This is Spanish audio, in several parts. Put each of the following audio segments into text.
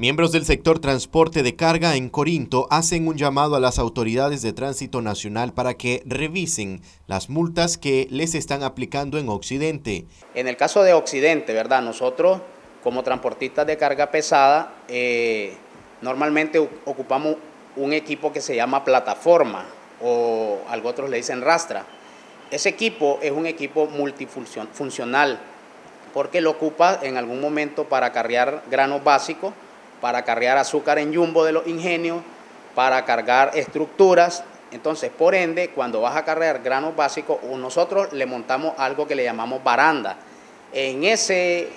Miembros del sector transporte de carga en Corinto hacen un llamado a las autoridades de tránsito nacional para que revisen las multas que les están aplicando en Occidente. En el caso de Occidente, ¿verdad? Nosotros como transportistas de carga pesada eh, normalmente ocupamos un equipo que se llama plataforma o algo otros le dicen rastra. Ese equipo es un equipo multifuncional porque lo ocupa en algún momento para cargar granos básicos para cargar azúcar en jumbo de los ingenios, para cargar estructuras. Entonces, por ende, cuando vas a cargar granos básicos, nosotros le montamos algo que le llamamos baranda. En ese,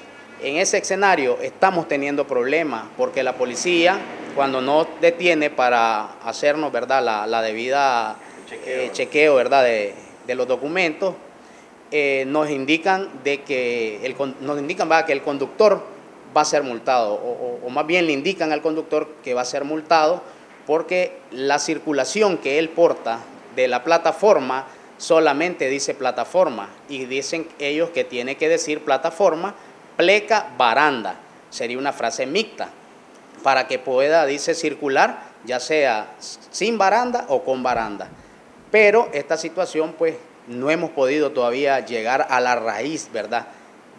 en ese escenario estamos teniendo problemas porque la policía, cuando no detiene para hacernos ¿verdad? La, debida chequeo, eh, ¿verdad? De, los documentos, eh, nos indican de que el, nos indican que el conductor va a ser multado, o, más bien le indican al conductor que va a ser multado porque la circulación que él porta de la plataforma solamente dice plataforma y dicen ellos que tiene que decir plataforma, pleca, baranda. Sería una frase mixta para que pueda, dice, circular, ya sea sin baranda o con baranda. Pero esta situación, pues, no hemos podido todavía llegar a la raíz, ¿verdad?,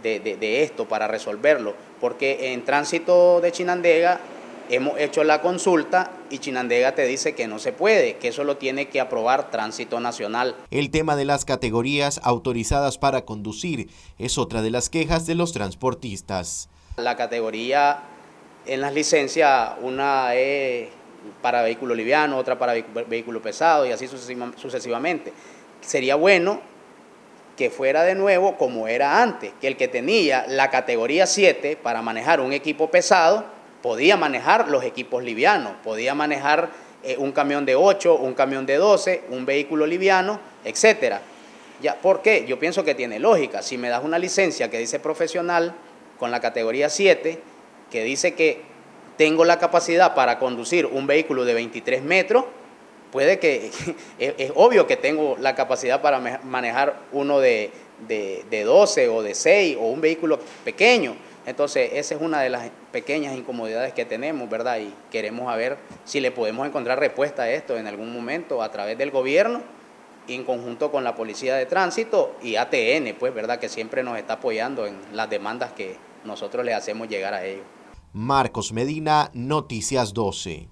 de, esto para resolverlo, porque en tránsito de Chinandega hemos hecho la consulta y Chinandega te dice que no se puede, que eso lo tiene que aprobar Tránsito Nacional. El tema de las categorías autorizadas para conducir es otra de las quejas de los transportistas. La categoría en las licencias, una es para vehículo liviano, otra para vehículo pesado y así sucesivamente. Sería bueno que fuera de nuevo como era antes, que el que tenía la categoría 7 para manejar un equipo pesado, podía manejar los equipos livianos, podía manejar eh, un camión de 8, un camión de 12, un vehículo liviano, etcétera. Ya, ¿Por qué? Yo pienso que tiene lógica. Si me das una licencia que dice profesional con la categoría 7, que dice que tengo la capacidad para conducir un vehículo de 23 metros, puede que, es, obvio que tengo la capacidad para manejar uno de, de, 12 o de 6 o un vehículo pequeño. Entonces, esa es una de las pequeñas incomodidades que tenemos, ¿verdad? Y queremos ver si le podemos encontrar respuesta a esto en algún momento a través del gobierno, en conjunto con la Policía de Tránsito y ATN, pues, ¿verdad? Que siempre nos está apoyando en las demandas que nosotros le hacemos llegar a ellos. Marcos Medina, Noticias 12.